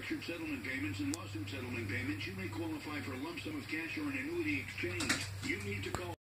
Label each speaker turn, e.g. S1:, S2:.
S1: structured settlement payments and lawsuit settlement payments, you may qualify for a lump sum of cash or an annuity exchange. You need to call